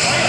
Yes.